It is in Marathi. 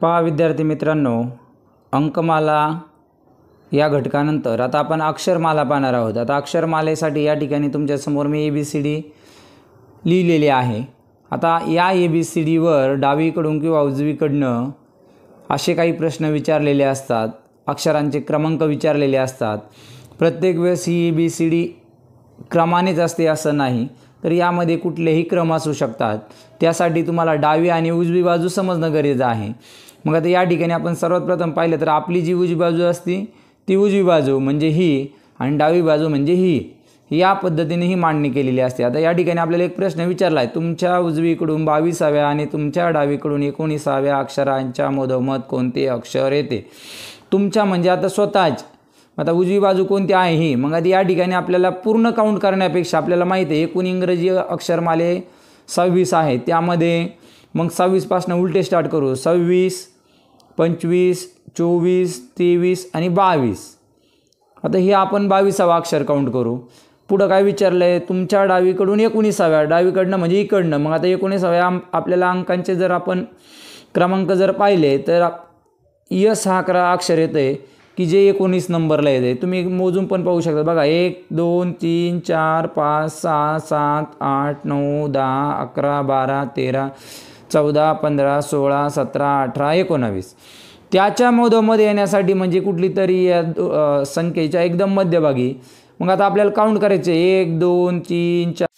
पहा विद्यार्थी मित्रांनो अंकमाला या घटकानंतर आता आपण अक्षरमाला पाहणार आहोत. आता अक्षरमालेसाठी या ठिकाणी तुमच्यासमोर मी ए बी सी डी लिहिलेली आहे. आता या ए बी सी डीवर डावीकडून किंवा उजवीकडनं असे काही प्रश्न विचारलेले असतात अक्षरांचे क्रमांक विचारलेले असतात. प्रत्येक वेळेस ही ए बी सी डी क्रमानेच असते असं नाही तर यामध्ये कुठलेही क्रम असू शकतात. त्यासाठी तुम्हाला डावी आणि उजवी बाजू समजणं गरजेचं आहे. मग आता या ठिकाणी आपण सर्वात प्रथम पाहिलं तर आपली जी उजवी बाजू असती ती उजवी बाजू म्हणजे ही आणि डावी बाजू म्हणजे ही. या पद्धतीने ही मांडणी केलेली असते. आता या ठिकाणी आपल्याला एक प्रश्न विचारला आहे तुमच्या उजवीकडून बावीसाव्या आणि तुमच्या डावीकडून एकोणीसाव्या अक्षरांच्या मधोमध कोणते अक्षर येते? तुमच्या म्हणजे आता स्वतःच. आता उजवी बाजू कोणती आहे ही? मग आता या ठिकाणी आपल्याला पूर्ण काउंट करण्यापेक्षा आपल्याला माहिती आहे एकूण इंग्रजी अक्षरमाले सव्वीस आहे. त्यामध्ये मग सव्वीसपासून उलटे स्टार्ट करू. सव्वीस पंचवीस चोवीस तेवीस आणि बावीस. आता हे आपण बावीसावा अक्षर काउंट करू. पुढं काय विचारलं आहे तुमच्या डावीकडून एकोणीसाव्या डावीकडनं म्हणजे इकडनं. मग आता एकोणीसाव्या आपल्याला अंकांचे जर आपण क्रमांक जर पाहिले तर यस हा अकरा अक्षर येतं आहे की जे एकोणीस नंबरला येते तुम्ही मोजून पण पाहू शकता. बघा एक दोन तीन चार पाच सहा सात आठ नऊ दहा अकरा बारा तेरा चौदा पंधरा सोळा सतरा अठरा एकोणावीस. त्याच्या मधोमध येण्यासाठी म्हणजे कुठली तरी या संख्येच्या एकदम मध्यभागी. मग आता आपल्याला काउंट करायचे. एक दोन तीन चार